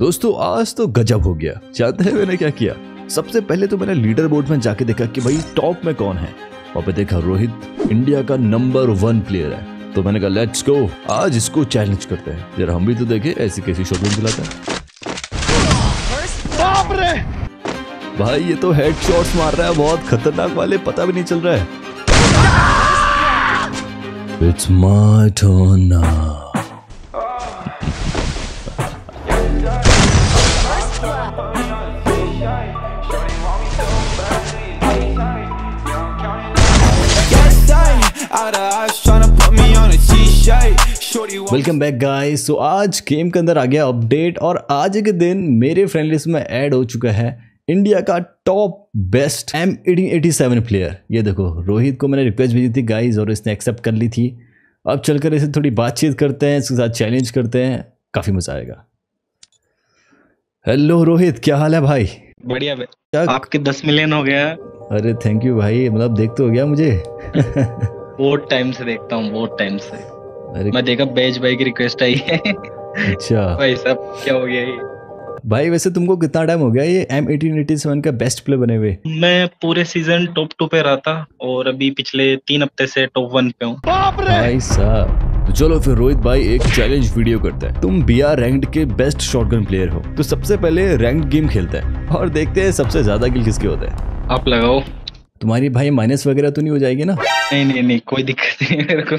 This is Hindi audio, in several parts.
दोस्तों आज तो गजब हो गया। जानते हैं मैंने क्या किया? सबसे पहले तो मैंने लीडर बोर्ड में जाके देखा कि भाई टॉप में कौन है। और पे देखा रोहित इंडिया का नंबर वन प्लेयर है। तो मैंने कहा लेट्स गो आज इसको चैलेंज करते हैं। जरा हम भी तो देखे ऐसी कैसी शॉटगन चलाता है। भाई ये तो हेड शॉट्स मार रहा है। बहुत खतरनाक वाले पता भी नहीं चल रहा है। It's my turn now welcome back guys so आज गेम के अंदर आ गया अपडेट और आज के दिन मेरे फ्रेंड लिस्ट में ऐड हो चुका है इंडिया का top best M eighty seven player ये देखो रोहित को मैंने रिक्वेस्ट भेजी थी गाइस और इसने एक्सेप्ट कर ली थी। अब चलकर इसे थोड़ी बातचीत करते हैं इसके साथ चैलेंज करते हैं। काफ़ी मज़ा आएगा। हेलो रोहित क्या हाल है भाई? बढ़िया। क्या आपके दस मिलियन हो गया। अरे थैंक यू भाई। मतलब देख तो हो गया मुझे। बहुत टाइम से देखता हूँ बहुत टाइम से। अरे मैं देखा बेज भाई की रिक्वेस्ट आई है। अच्छा। भाई साहब क्या हो गया ये? भाई वैसे तुमको कितना टाइम हो गया? ये एम एटीन एटी सेवन का बेस्ट प्लेयर बने हुए। मैं पूरे सीज़न टॉप टू पे रहा था और अभी पिछले तीन हफ़्ते से टॉप वन पे हूँ। भाई साहब तो चलो फिर रोहित भाई एक चैलेंज वीडियो करते हैं। तुम बी आर रैंक्ड के बेस्ट शॉटगन प्लेयर हो। तो सबसे पहले रैंक्ड गेम खेलते हैं और देखते हैं सबसे ज़्यादा किल किसके होते हैं। आप लगाओ। तुम्हारी भाई माइनस वगैरह तो नहीं हो जाएगी ना? नहीं नहीं नहीं कोई दिक्कत नहीं मेरे को।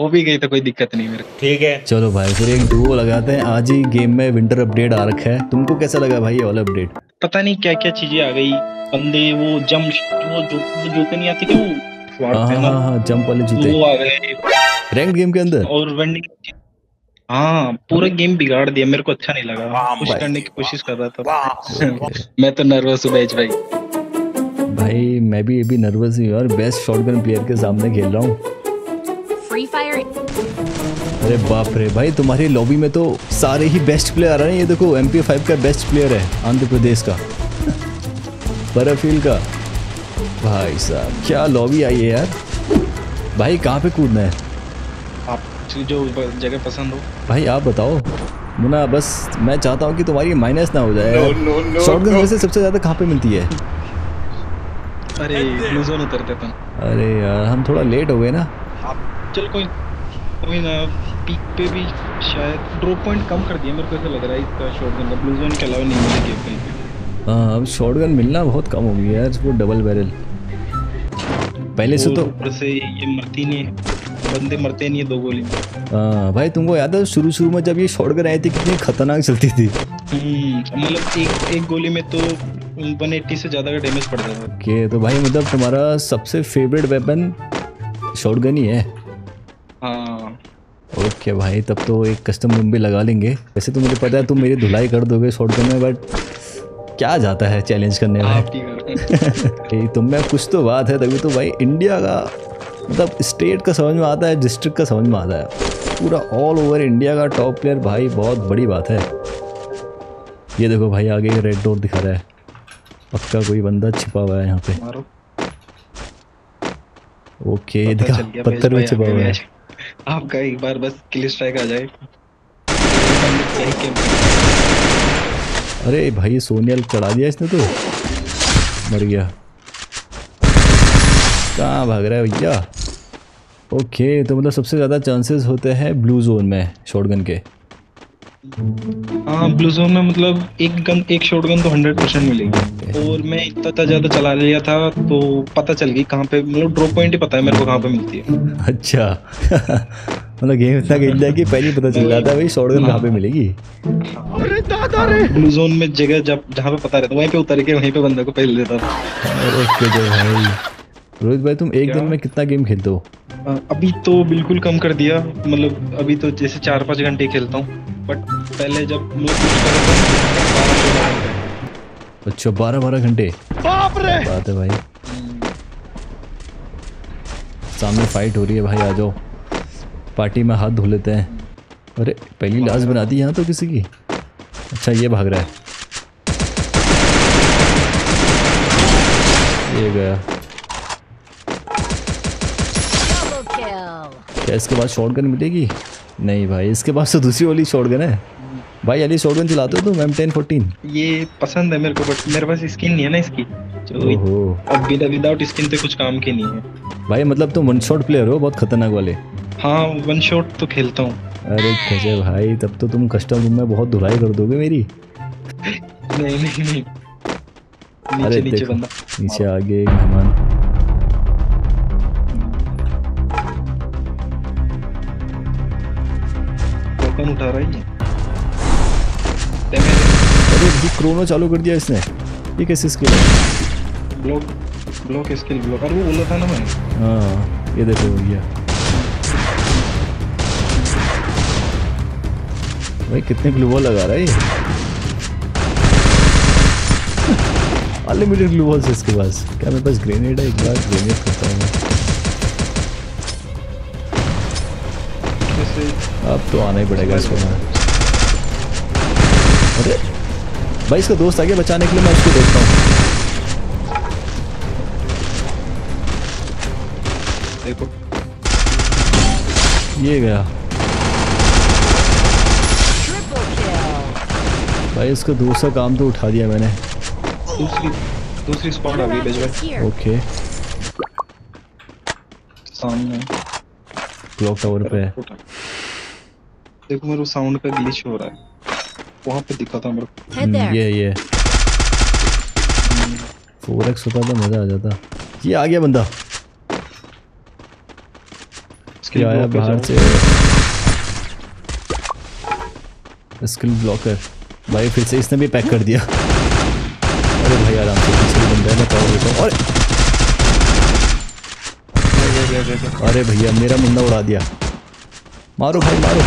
वो भी गई तो कोई दिक्कत नहीं मेरे को। ठीक है। चलो भाई फिर एक डुओ लगाते हैं। आज ही गेम में विंटर अपडेट आ रखा है। तुमको कैसा लगा भाई ऑल अपडेट पता नहीं क्या क्या चीज़ें आ गई। बंदे वो जम वो जो जूते नहीं आती थी वो? हाँ हाँ हाँ हाँ जंप वाले जूते। वो आ गए। रैंक गेम के अंदर? और वेंडिंग हाँ पूरा गेम बिगाड़ दिया। मेरे को अच्छा नहीं लगा। कुछ करने की कोशिश कर रहा था। मैं तो नर्वस हूँ बेच भाई। भाई मैं भी अभी नर्वस ही हूँ और बेस्ट शॉटगन प्लेयर के सामने खेल रहा हूँ। अरे बाप रे भाई तुम्हारी लॉबी में तो सारे ही बेस्ट प्लेयर आ रहे हैं। ये देखो एम पी फाइव का बेस्ट प्लेयर है आंध्र प्रदेश का। बर्फील का। भाई साहब क्या लॉबी आई है यार। भाई कहाँ पे कूदना है? आप जो जगह पसंद हो। भाई आप बताओ। मुना बस मैं चाहता हूँ कि तुम्हारी माइनस ना हो जाए। No, no, no, shotgun no. वैसे सबसे ज़्यादा कहाँ पे मिलती है? अरे ब्लू जोन उतरते अपन। अरे यार हम थोड़ा लेट हो गए ना। आप चल कोई कोई ना पीक पे भी शायद ड्रॉप पॉइंट कम कर दिया मेरे को ऐसा लग रहा है इसका शॉटगन का ब्लू जोन के अलावा नहीं मिलेगी अब कहीं पे। हाँ अब शॉटगन मिलना बहुत कम हो गया यार वो डबल बैरल पहले से तो ऊपर से ये मरती नहीं है बंदे मरते नहीं है दो गोली। हाँ भाई तुमको याद है शुरू शुरू में जब ये शॉटगन आई थी कितनी खतरनाक चलती थी। हम्म, मतलब एक एक गोली में तो 180 से ज़्यादा का डैमेज पड़ जाता था कि तो भाई मतलब तुम्हारा सबसे फेवरेट वेपन शॉटगन ही है। हाँ। ओके भाई तब तो एक कस्टम रूम भी लगा लेंगे। वैसे तो मुझे पता है तुम मेरी धुलाई कर दोगे शॉटगन में बट क्या जाता है चैलेंज करने में? ही तुम में कुछ तो बात है तभी तो भाई इंडिया का मतलब स्टेट का समझ में आता है डिस्ट्रिक्ट का समझ में आता है। पूरा ऑल ओवर इंडिया का टॉप प्लेयर भाई बहुत बड़ी बात है। ये देखो भाई आगे रेड डोर दिखा रहा है। पक्का कोई बंदा छिपा हुआ है यहाँ पे। मारो। ओके दिखा पत्थर में छिपा हुआ है। आपका एक बार बस किल स्ट्राइक आ जाए। अरे भाई सोनियल चढ़ा दिया इसने तो। मर गया। कहाँ भाग रहा है भैया? ओके तो मतलब सबसे ज़्यादा चांसेस होते हैं ब्लू जोन में शॉटगन के। हाँ ब्लू जोन में मतलब एक गन एक शॉटगन तो हंड्रेड परसेंट मिलेगी। और मैं इतना ज़्यादा चला लिया था तो पता चल गई कहाँ पे मतलब ड्रॉप पॉइंट ही पता है मेरे को कहाँ पे मिलती है। अच्छा। मतलब गेम इतना खेल लिया कि पहले ही पता चल जाता है भाई शॉटगन कहाँ पे मिलेगी। अरे दादा रे। ब्लू जोन में जगह जब जहाँ पे पता रहता वहीं पे उतर के वहीं पे बंदे को पहले देता था। भाई। रोहित भाई तुम एक दिन में कितना गेम खेलते हो अभी तो बिल्कुल कम कर दिया। मतलब अभी तो जैसे चार पाँच घंटे खेलता हूँ। बट पहले जब मतलब कुछ कर बारह घंटे। अच्छा बारह बारह घंटे? बात है भाई। सामने फाइट हो रही है भाई आ जाओ। पार्टी में हाथ धो लेते हैं। अरे पहली लाश बना दी यहाँ तो किसी की? अच्छा ये भाग रहा है। ये गया। क्या इसके बाद शॉटगन मिलेगी? नहीं भाई इसके पास तो दूसरी वाली शॉटगन है। भाई अली शॉटगन चलाते हो तुम एम टेन फोर्टीन ये पसंद है मेरे को बट मेरे पास स्किन नहीं है ना इसकी। ओहो। अब बिना विदाउट स्किन तो कुछ काम की नहीं है। भाई मतलब तुम वन शॉट प्लेयर हो बहुत खतरनाक वाले। हाँ वन शॉट तो खेलता हूँ। अरे गजब भाई तब तो तुम कस्टम रूम में बहुत धुलाई कर दोगे मेरी। नहीं नहीं नहीं। अरे नीचे नीचे बंदा। नीचे आगे एक मेहमान टोकन उठा रहा है ये। डैमेज अरे ये क्रोनो चालू कर दिया इसने। ये कैसे स्किल है? ब्लॉक ब्लॉक स्किल ब्लॉक अरे वो बोला था ना मैंने। हाँ ये देखो भैया भाई कितने ग्लू वॉल लगा रहा है ये। अनलिमिटेड ग्लू वॉल्स है इसके पास। क्या मेरे पास ग्रेनेड है? एक बार ग्रेनेड करता हूँ अब तो आना ही पड़ेगा इसको मैं अरे भाई इसका दोस्त आ गया बचाने के लिए मैं उसको देखता हूँ। देखो। ये गया। भाई इसका दूसरा काम तो उठा दिया मैंने। दूसरी दूसरी स्पॉट आ गई here. ओके। सामने। क्लॉक टावर पे। है। देखो मेरे को साउंड का ग्लिच हो रहा है। वहाँ पे दिखा था मेरे हम्म. ये ये। फोर एक्स होता तो मज़ा आ जाता। ये आ गया बंदा। इसके आया बाहर से। स्किल ब्लॉकर भाई फिर से इसने भी पैक कर दिया। अरे भाई आराम से पीछे बंदा है मैं पावर देता हूँ। अरे। अरे भैया मेरा मुंडा उड़ा दिया। मारो भाई मारो।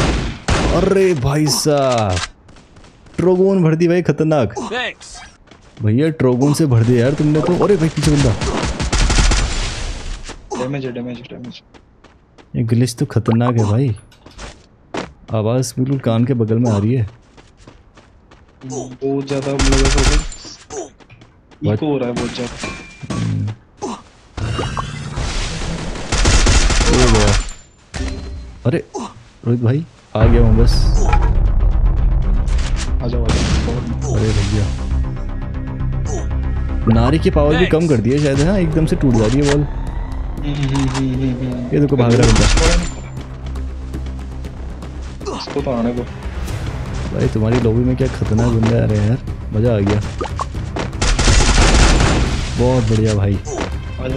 अरे भाई साहब। ट्रोगोन भर दी भाई खतरनाक। भैया ट्रोगोन से भर दिया यार तुमने तो। अरे भाई पीछे बंदा। डैमेज है डैमेज डैमेज ये ग्लिच तो खतरनाक है भाई। आवाज़ बिल्कुल कान के बगल में आ रही है। बहुत ज़्यादा मतलब ऐसा हो गया इको हो रहा है बहुत ज़्यादा। अरे रोहित भाई। आ गया हूँ बस। आ जाओ अरे भैया। नारी की पावर भी कम कर दी है शायद है ना? एकदम से टूट जा रही है बॉल ये देखो भाग रहा है बंदा। इसको तो आने को भाई तुम्हारी लॉबी में क्या खतरनाक बंदे आ रहे हैं यार? मज़ा आ गया। बहुत बढ़िया भाई। आ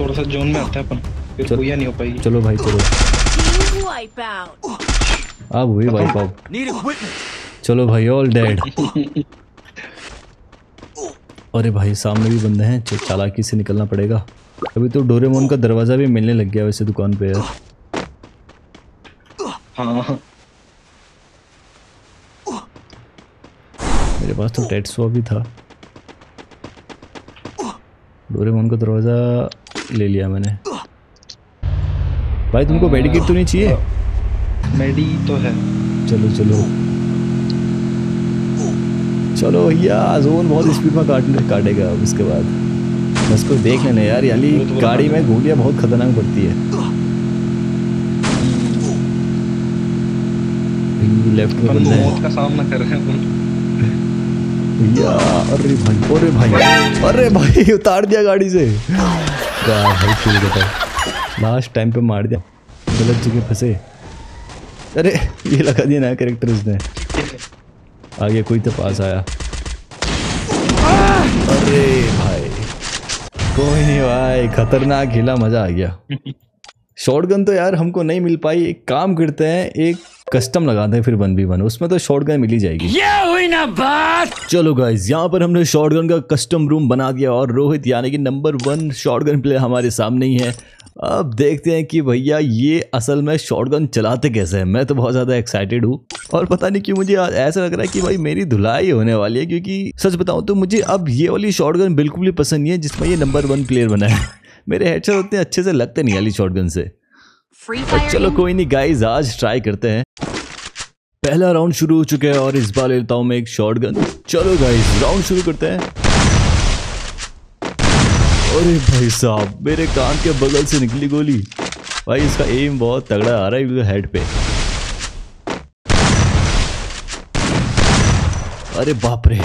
थोड़ा सा जोन में आते हैं अपन। फिर चल। नहीं हो पाएगी। चलो भाई चलो। अब हुई वाइप आउट चलो भाई ऑल डेड अरे भाई सामने भी बंदे हैं चालाकी से निकलना पड़ेगा। अभी तो डोरेमोन का दरवाज़ा भी मिलने लग गया वैसे दुकान पे यार। हाँ मेरे पास तो टेट स्वॉप भी था। डोरेमोन का दरवाज़ा ले लिया मैंने। भाई तुमको मेडिकेट तो नहीं चाहिए? मेडी तो है। चलो चलो। चलो भैया जोन बहुत स्पीड में काट काटेगा अब इसके बाद। बस को देख लेना यार यानी गाड़ी में गोलियाँ बहुत खतरनाक पड़ती है। लेफ़्ट में बंदा है। का सामना कर रहे हैं भैया अरे भाई अरे भाई अरे भाई उतार दिया गाड़ी से। क्या भाई है लास्ट टाइम पे मार दिया। गलत जगह फंसे। अरे, ये लगा दिया नया कैरेक्टर उसने। आगे कोई तो पास आया। अरे भाई, कोई नहीं भाई, खतरनाक खेला मज़ा आ गया। शॉटगन तो यार हमको नहीं मिल पाई। एक काम करते हैं एक कस्टम लगाते हैं फिर वन बी वन उसमें तो शॉटगन मिल ही जाएगी। ये हुई ना बात! चलो गाइज़ यहाँ पर हमने शॉटगन का कस्टम रूम बना दिया और रोहित यानी कि नंबर वन शॉटगन प्लेयर हमारे सामने ही है। अब देखते हैं कि भैया ये असल में शॉटगन चलाते कैसे हैं। मैं तो बहुत ज़्यादा एक्साइटेड हूँ। और पता नहीं क्यों मुझे ऐसा लग रहा है कि भाई मेरी धुलाई होने वाली है क्योंकि सच बताऊँ तो मुझे अब ये वाली शॉटगन बिल्कुल भी पसंद नहीं है जिसमें ये नंबर वन प्लेयर बना है। मेरे हेडशॉट उतने अच्छे से लगते नहीं वाली शॉटगन से। Free चलो कोई नहीं गाइस आज ट्राई करते हैं। पहला राउंड शुरू हो चुका है और इस बार लेता हूँ मैं एक शॉटगन चलो गाइस राउंड शुरू करते हैं। अरे भाई साहब मेरे कान के बगल से निकली गोली। भाई इसका एम बहुत तगड़ा आ रहा है हेड पे। अरे बाप रे।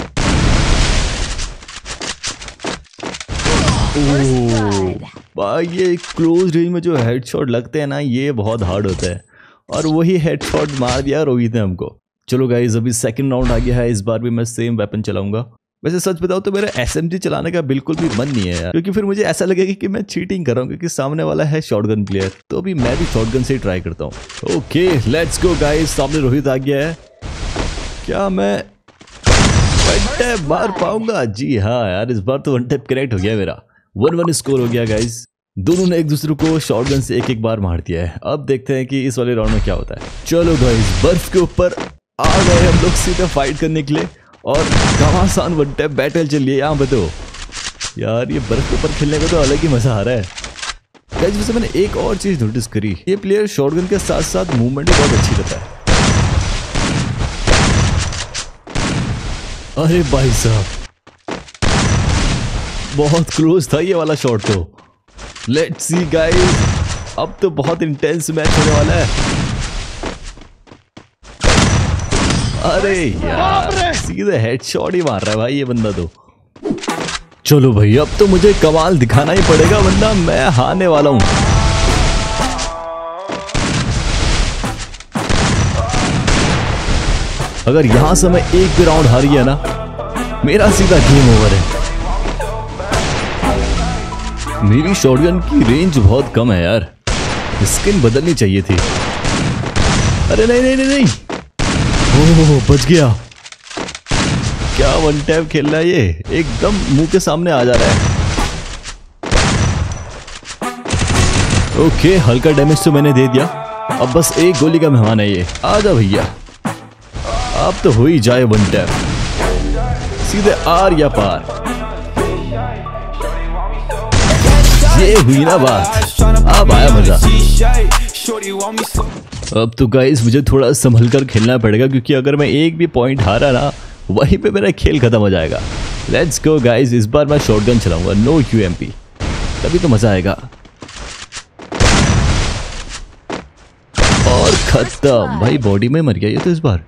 भाई ये क्लोज रेंज में जो हेडशॉट लगते हैं ना, ये बहुत हार्ड होता है। और वही हेडशॉट मार दिया रोहित ने हमको। चलो गाइज़ अभी सेकंड राउंड आ गया है, इस बार भी मैं सेम वेपन चलाऊँगा। वैसे सच बताओ तो मेरा एसएमजी चलाने का बिल्कुल भी मन नहीं है यार। क्योंकि फिर मुझे ऐसा लगेगा कि मैं चीटिंग कर रहा हूँ, क्योंकि सामने वाला है शॉटगन प्लेयर तो अभी मैं भी शॉटगन से ही ट्राई करता हूँ। ओके लेट्स गो गाइज़ सामने रोहित आ गया है। क्या मैं मार पाऊँगा? जी हाँ यार, इस बार तो वन टैप कनेक्ट हो गया मेरा। वन वन स्कोर हो गया गाइज़ दोनों ने एक दूसरे को शॉटगन से एक एक बार मार दिया है। अब देखते हैं कि इस वाले राउंड में क्या होता है। चलो गाइज़ बर्फ़ के ऊपर आ गए हम लोग सीधे फाइट करने के लिए। और घमासान वन टैप बैटल चल रही यहाँ पे तो। यार, ये बर्फ़ के ऊपर खेलने का तो अलग ही मज़ा आ रहा है। गाइज़ वैसे मैंने एक और चीज़ नोटिस करी। ये प्लेयर शॉटगन के साथ साथ मूवमेंट बहुत अच्छी करता है। अरे भाई साहब बहुत क्लोज था ये वाला शॉट तो। लेट्स सी गाइस अब तो बहुत इंटेंस मैच होने वाला है। अरे यार सीधे हेडशॉट ही मार रहा है भाई ये बंदा तो। चलो भाई अब तो मुझे कमाल दिखाना ही पड़ेगा वरना मैं हारने वाला हूँ। अगर यहाँ से मैं एक भी राउंड हार गया ना मेरा सीधा गेम ओवर है। मेरी शॉटगन की रेंज बहुत कम है यार। स्किन बदलनी चाहिए थी। अरे नहीं नहीं नहीं नहीं। ओह, बच गया। क्या वन टैप खेल रहा है ये? एकदम मुँह के सामने आ जा रहा है। ओके हल्का डैमेज तो मैंने दे दिया। अब बस एक गोली का मेहमान है ये। आ जा भैया। आप तो हो ही जाए वन टैप सीधे आर या पार। ये हुई ना बात। अब आया मज़ा। अब तो गाइस मुझे थोड़ा संभल कर खेलना पड़ेगा, क्योंकि अगर मैं एक भी पॉइंट हारा ना, वहीं पे मेरा खेल खत्म हो जाएगा। लेट्स गो गाइस इस बार मैं शॉटगन चलाऊँगा नो यूएमपी तभी तो मज़ा आएगा। और खत्म। भाई बॉडी में मर गया ये तो इस बार।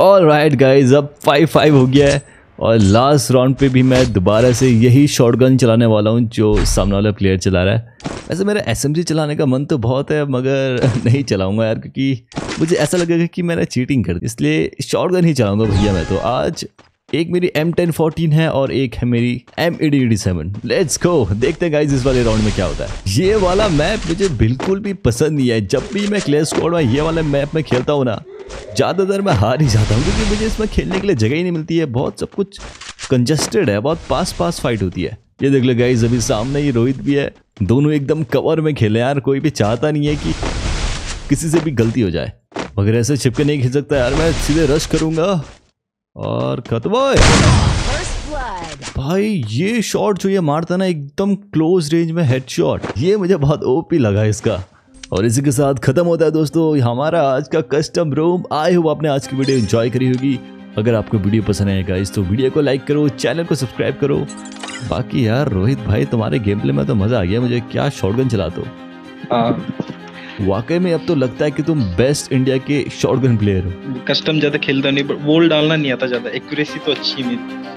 ऑल राइट गाइज़ अब फाइव फाइव हो गया है। और लास्ट राउंड पे भी मैं दोबारा से यही शॉटगन चलाने वाला हूँ जो सामने वाला प्लेयर चला रहा है। वैसे मेरा एसएमजी चलाने का मन तो बहुत है, मगर नहीं चलाऊँगा यार, क्योंकि मुझे ऐसा लगेगा कि मैंने चीटिंग कर दी। इसलिए शॉटगन ही चलाऊँगा भैया मैं तो। आज एक मेरी एम टेन फोर्टीन है और एक है मेरी M A D seven let's go देखते हैं गाइज़ इस वाले राउंड में क्या होता है। ये वाला मैप मुझे बिल्कुल भी पसंद नहीं है। जब भी मैं क्लेयर स्क्वाड में ये वाले मैप में खेलता हूँ ना ज़्यादातर मैं हार ही जाता हूँ क्योंकि मुझे इसमें खेलने के लिए जगह ही नहीं मिलती है। बहुत सब कुछ कंजस्टेड है बहुत पास पास फाइट होती है। ये देख लो गाइज़ अभी सामने ही रोहित भी है। दोनों एकदम कवर में खेले यार कोई भी चाहता नहीं है कि किसी से भी गलती हो जाए। मगर ऐसे छिपके नहीं खेल सकता यार मैं सीधे रश करूँगा। और खत्म. भाई ये शॉट जो ये मारता ना एकदम क्लोज रेंज में हेडशॉट ये मुझे बहुत ओपी लगा इसका। और इसी के साथ खत्म होता है दोस्तों हमारा आज का कस्टम रूम आए हो आपने आज की वीडियो एंजॉय करी होगी। अगर आपको वीडियो पसंद आएगा इस तो वीडियो को लाइक करो चैनल को सब्सक्राइब करो। बाकी यार रोहित भाई तुम्हारे गेम प्ले में तो मज़ा आ गया मुझे। क्या शॉटगन हो? हाँ वाकई में अब तो लगता है कि तुम बेस्ट इंडिया के शॉटगन प्लेयर हो। कस्टम ज़्यादा खेलता नहीं बट वोल डालना नहीं आता ज़्यादा। एक्यूरेसी तो अच्छी है मेरी